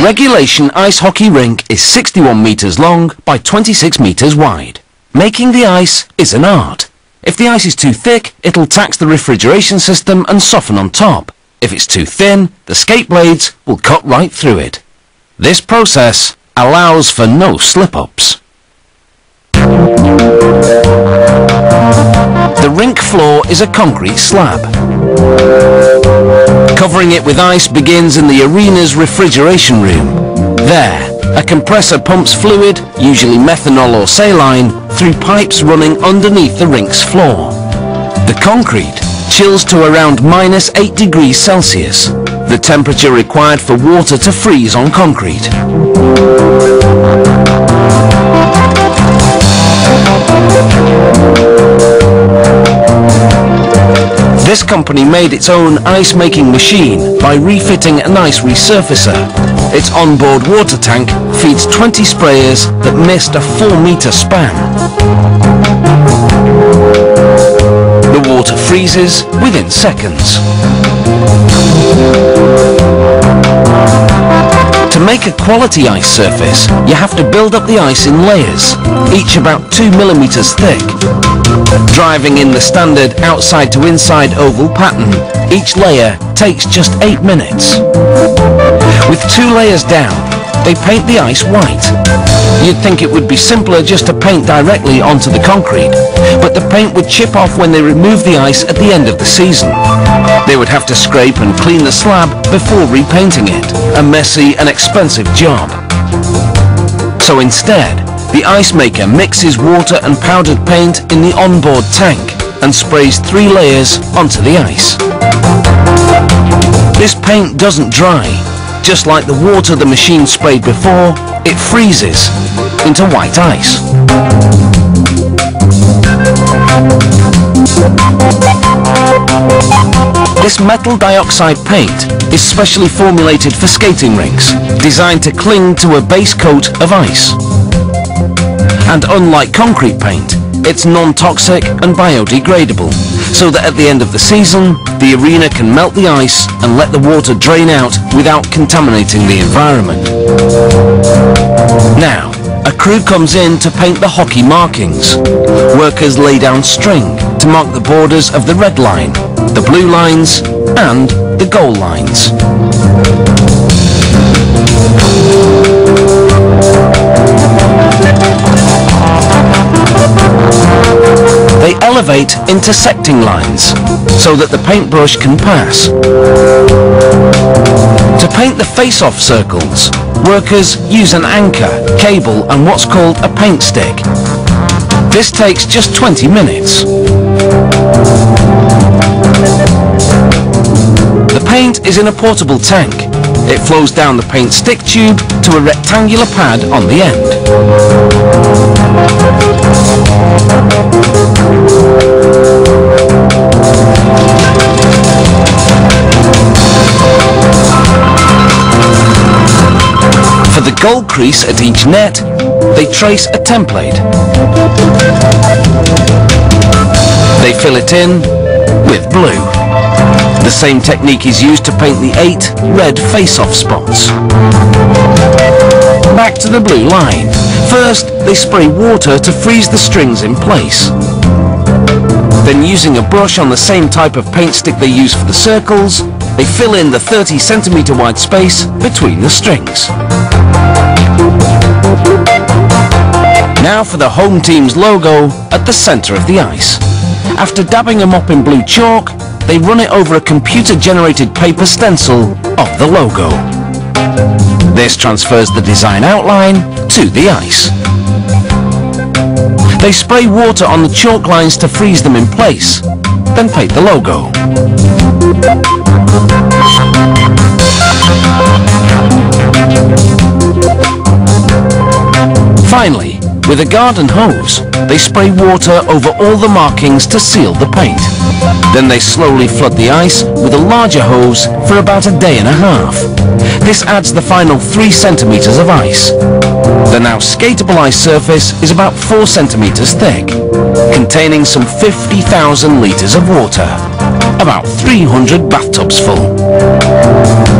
A regulation ice hockey rink is 61 metres long by 26 metres wide. Making the ice is an art. If the ice is too thick, it'll tax the refrigeration system and soften on top. If it's too thin, the skate blades will cut right through it. This process allows for no slip-ups. The rink floor is a concrete slab. Covering it with ice begins in the arena's refrigeration room. There, a compressor pumps fluid, usually methanol or saline, through pipes running underneath the rink's floor. The concrete chills to around minus 8 degrees Celsius, the temperature required for water to freeze on concrete. This company made its own ice-making machine by refitting an ice resurfacer. Its onboard water tank feeds 20 sprayers that mist a 4-meter span. The water freezes within seconds. To make a quality ice surface, you have to build up the ice in layers, each about 2 millimeters thick. Driving in the standard outside to inside oval pattern, each layer takes just 8 minutes. With two layers down, they paint the ice white. You'd think it would be simpler just to paint directly onto the concrete, but the paint would chip off when they remove the ice at the end of the season. They would have to scrape and clean the slab before repainting it, a messy and expensive job. So instead, the ice maker mixes water and powdered paint in the onboard tank and sprays three layers onto the ice. This paint doesn't dry. Just like the water the machine sprayed before, it freezes into white ice. This metal dioxide paint is specially formulated for skating rinks, designed to cling to a base coat of ice. And unlike concrete paint, it's non-toxic and biodegradable, so that at the end of the season, the arena can melt the ice and let the water drain out without contaminating the environment. Now, a crew comes in to paint the hockey markings. Workers lay down string to mark the borders of the red line, the blue lines, and the goal lines. Elevate intersecting lines so that the paintbrush can pass. To paint the face-off circles, workers use an anchor, cable and what's called a paint stick. This takes just 20 minutes. The paint is in a portable tank. It flows down the paint stick tube to a rectangular pad on the end. For the goal crease at each net, they trace a template. They fill it in with blue. The same technique is used to paint the eight red face-off spots. Back to the blue line. First, they spray water to freeze the strings in place. Then using a brush on the same type of paint stick they use for the circles, they fill in the 30 centimeter wide space between the strings. Now for the home team's logo at the center of the ice. After dabbing them up in blue chalk, they run it over a computer-generated paper stencil of the logo. This transfers the design outline to the ice. They spray water on the chalk lines to freeze them in place, then paint the logo. Finally, with a garden hose, they spray water over all the markings to seal the paint. Then they slowly flood the ice with a larger hose for about a day and a half. This adds the final 3 centimeters of ice. The now skatable ice surface is about 4 centimeters thick, containing some 50,000 liters of water, about 300 bathtubs full.